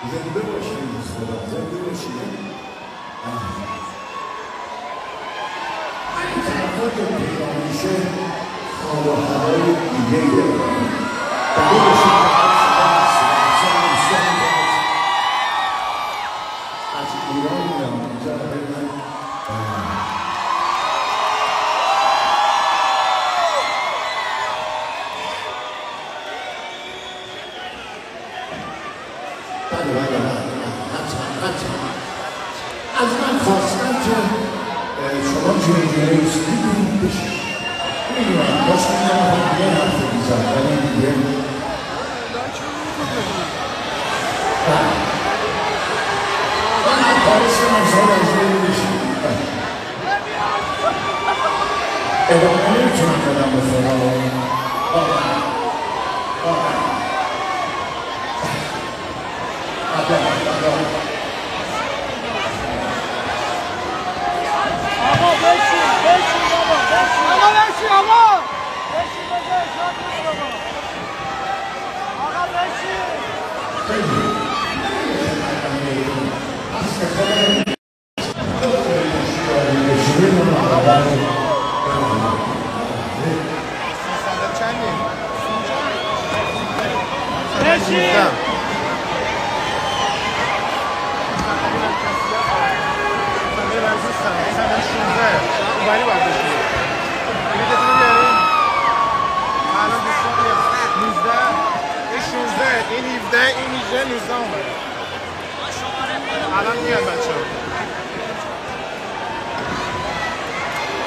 人们的幸福，人们的幸福。啊！只要大家配合密切，创造好的条件，我们的幸福。این 17 این 18 19 اومده الان میاد بچه ها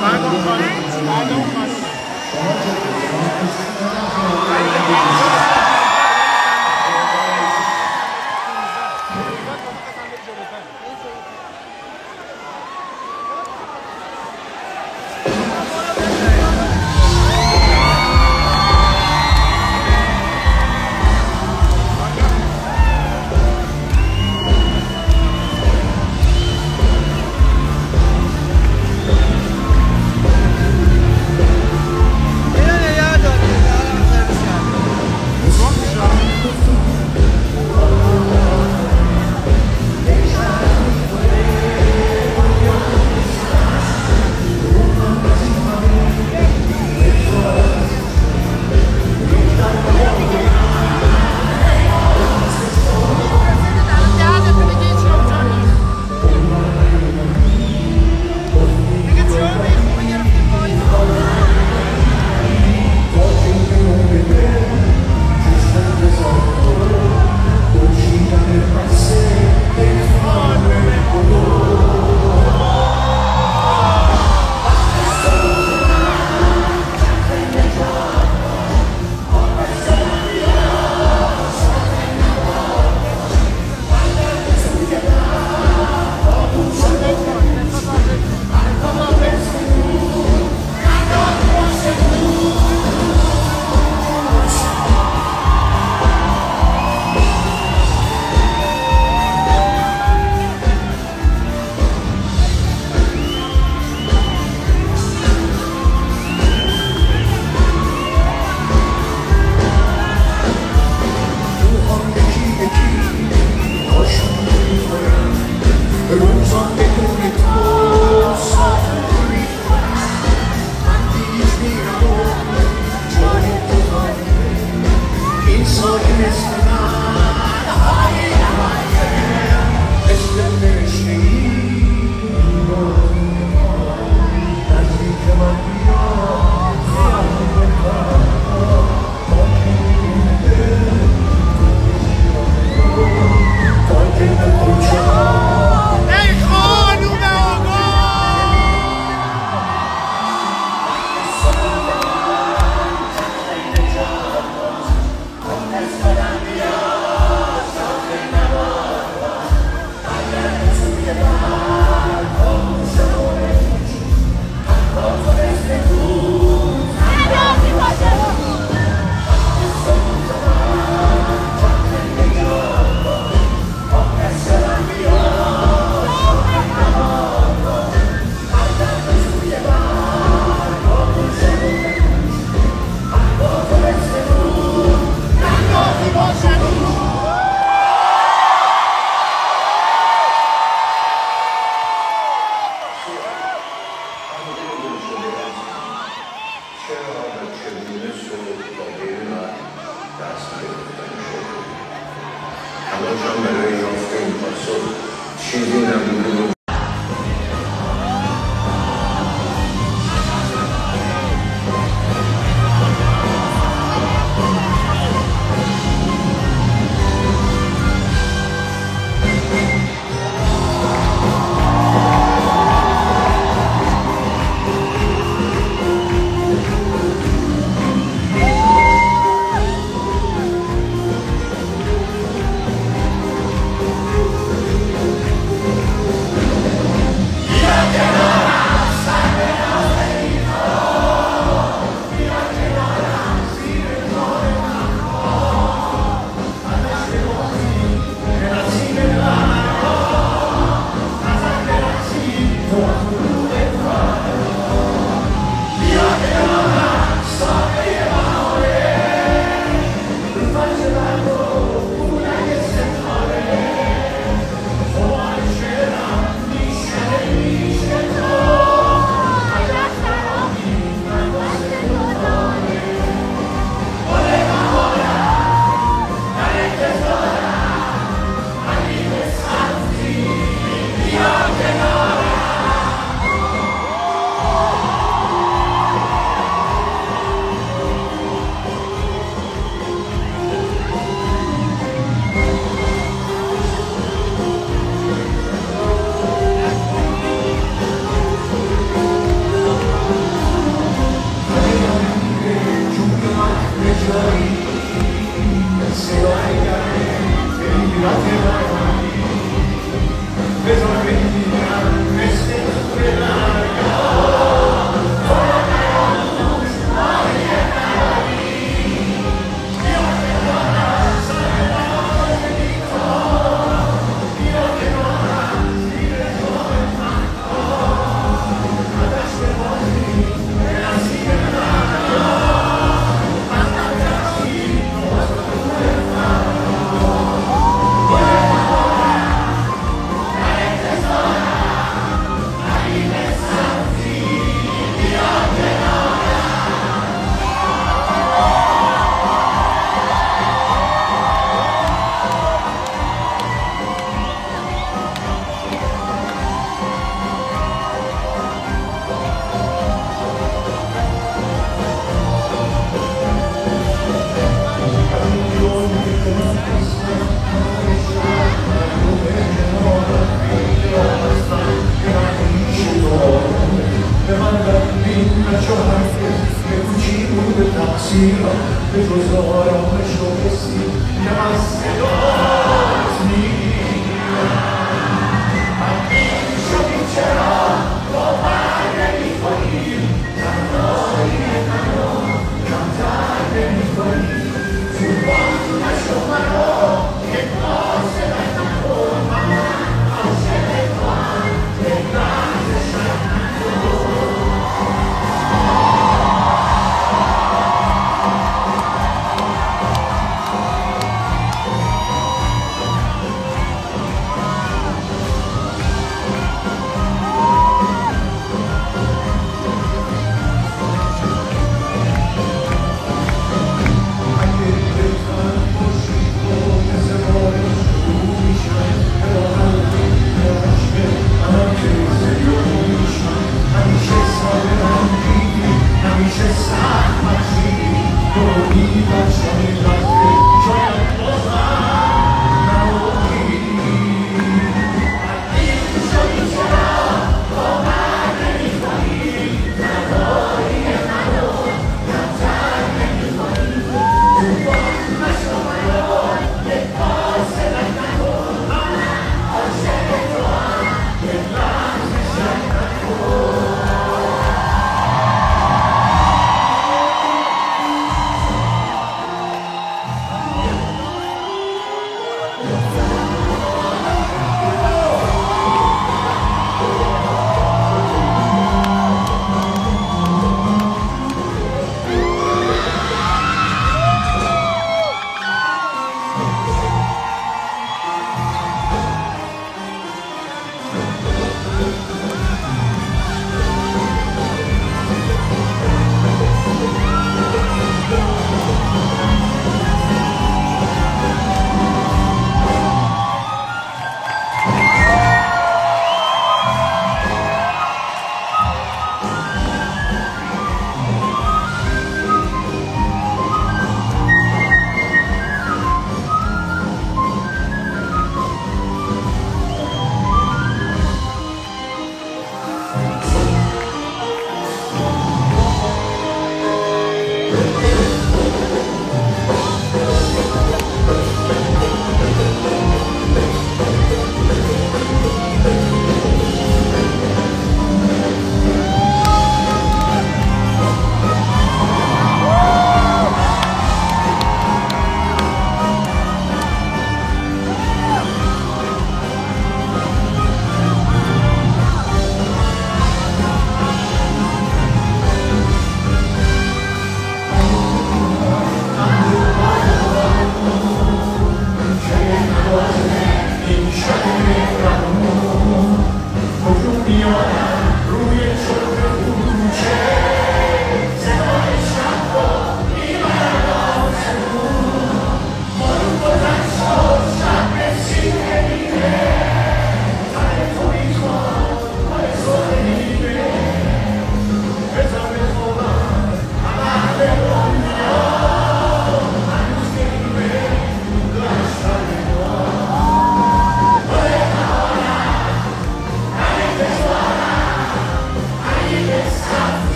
Paga um passo. Paga um passo.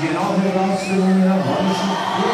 Genau herauszuholen, Herr Hornschmidt.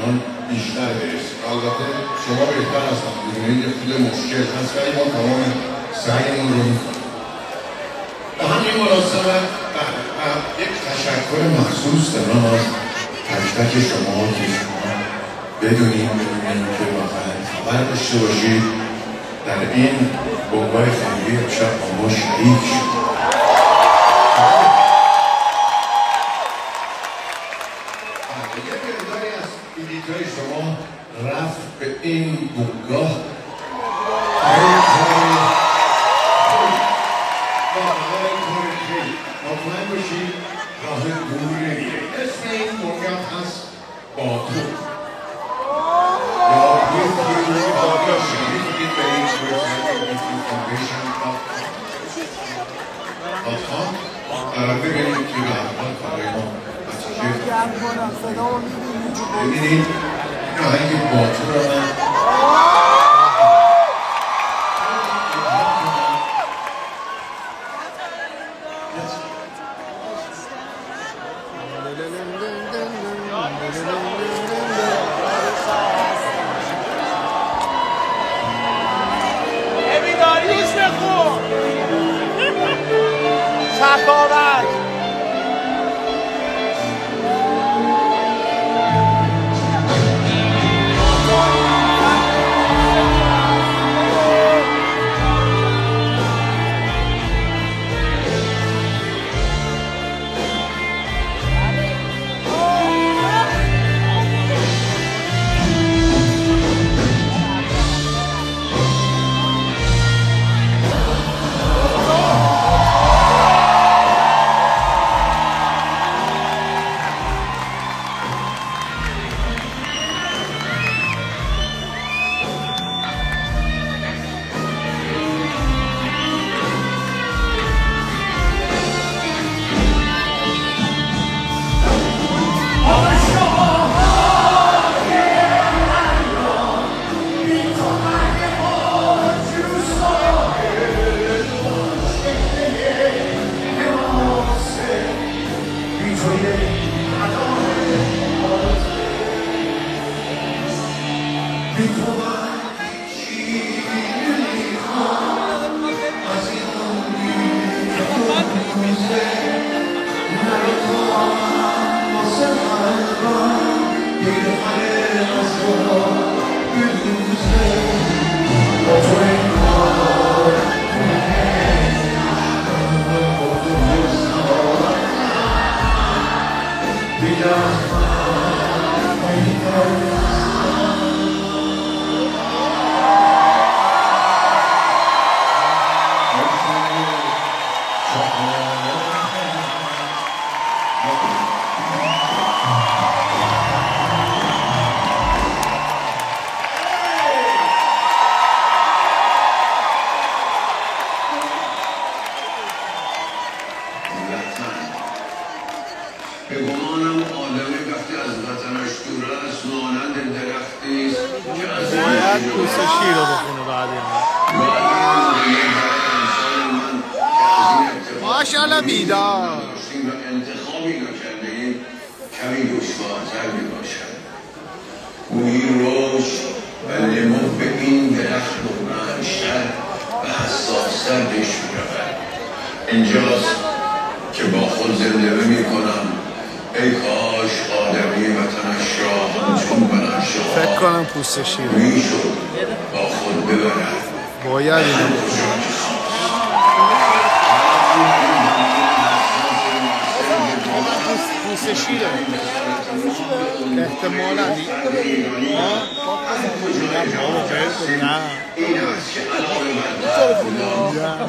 ایران بیشتر برسیم. البته شما بهتر از هم می‌دونید. یه خود مشکل هست ولی ما تمام سعیمون رو به همین مناسبت بله، یک تشکر مخصوص دارم از تک تک شما که شما بدونیم بدونیم که واقعا خبر داشته باشید. در این بمبای خیلی امشب با ما شریک شد back all that. اینجاست که با خود زنده می کنم ای کاش آدمی وطنش را همچون بنفشه فکر کنم پوست شیر می شد با خود ببرد باید اینو.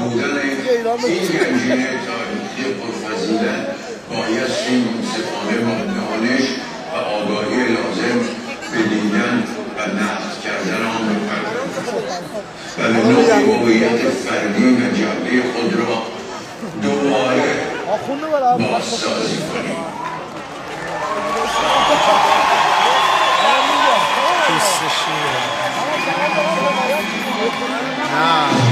بودن این گنجینه تاریخی پرفضیلت بایستی منصفانه با دانش و آگاهی لازم به دیدن و نقد کردن آن بپردازیم و به نوعی هویت فردی و جبهه خود را دوباره بازسازی کنیم. Isso, Sheila. Ah.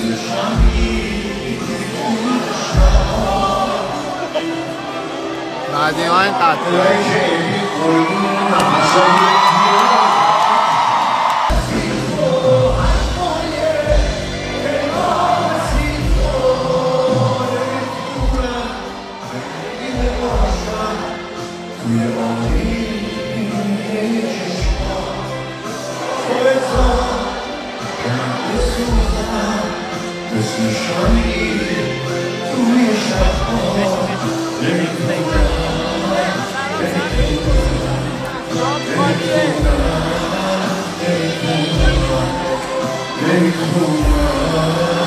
只想你听到来天 take home.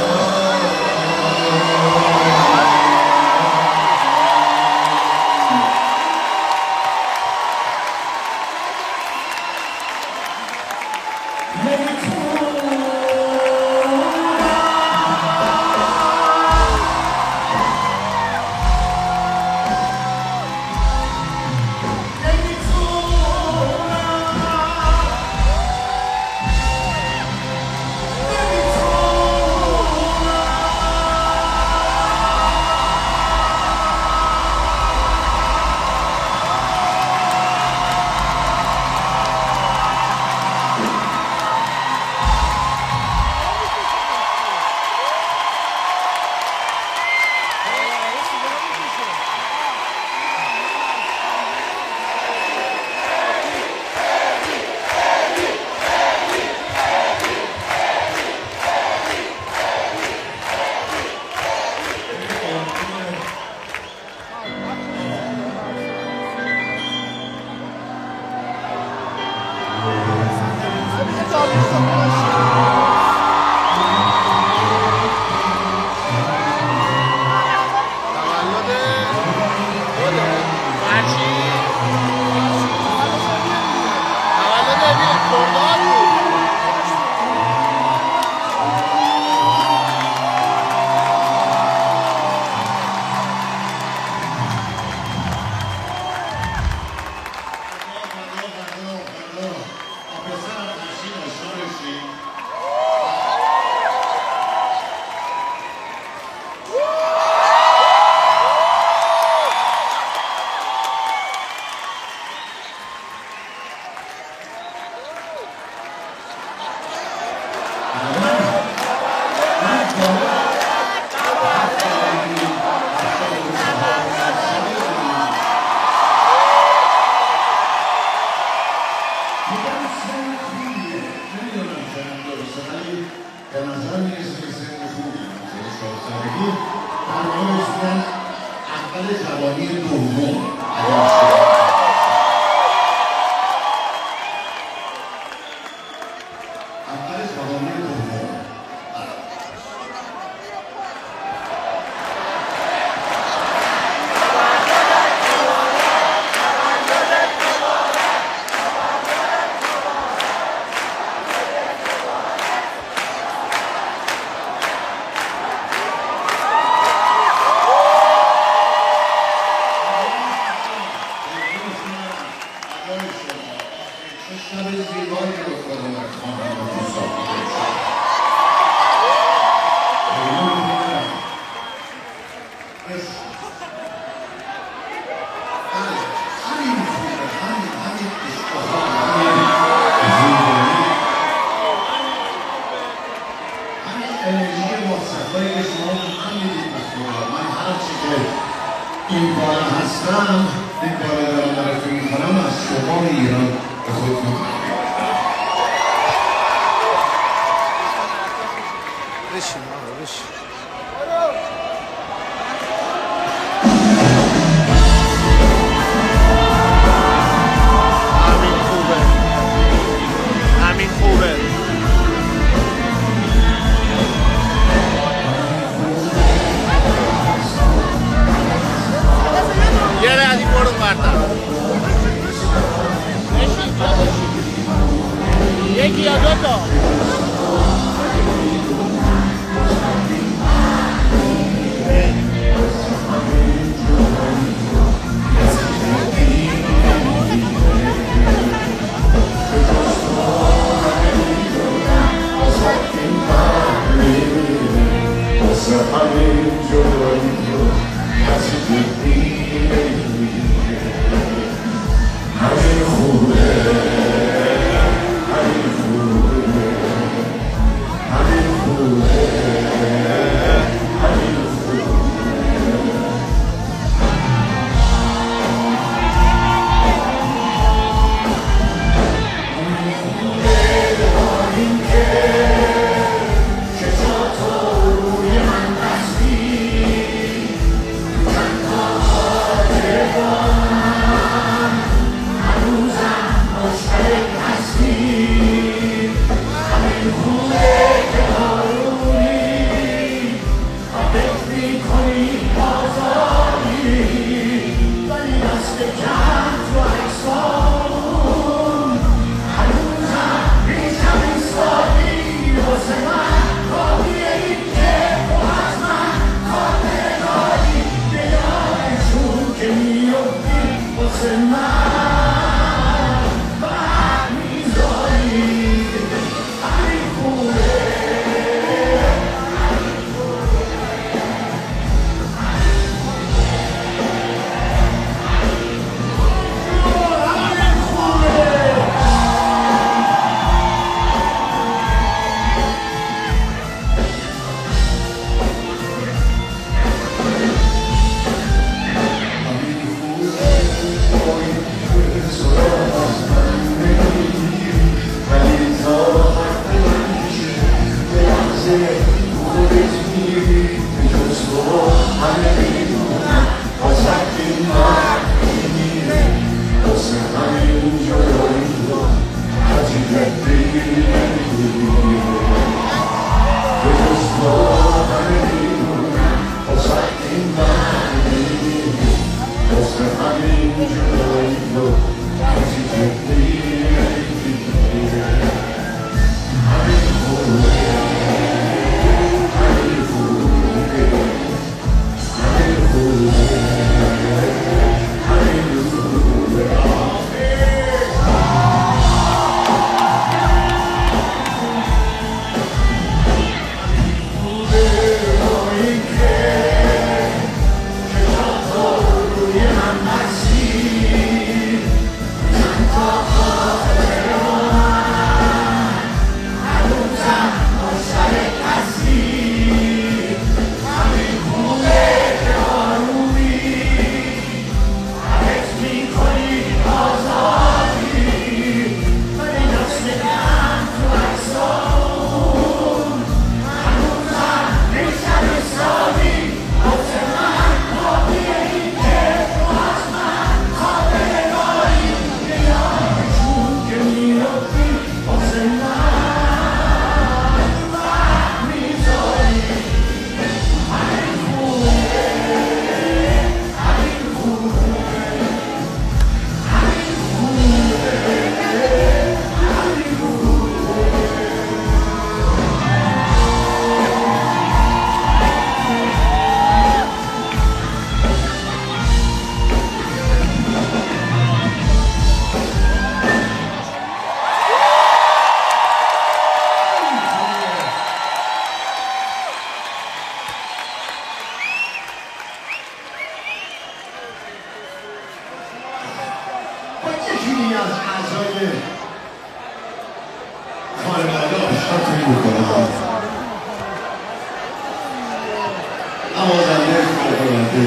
って、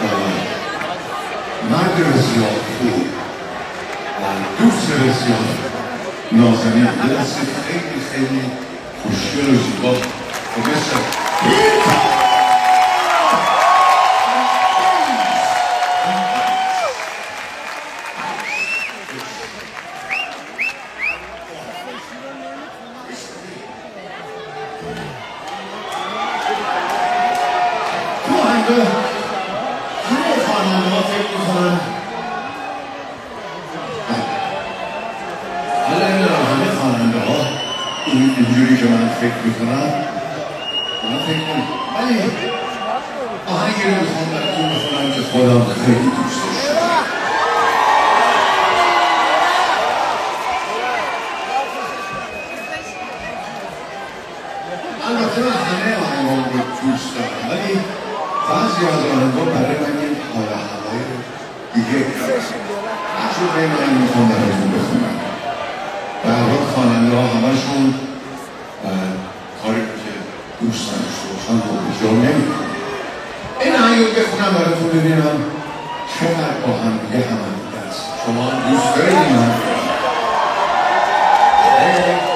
あの、なんていうんですよ、あの、どうしてですよ、no, ça vient de la CFA qui s'est dit, pour chier le support, pour que ça, ببینم چقدر با هم دیگه هم است شما دوست دارید؟ این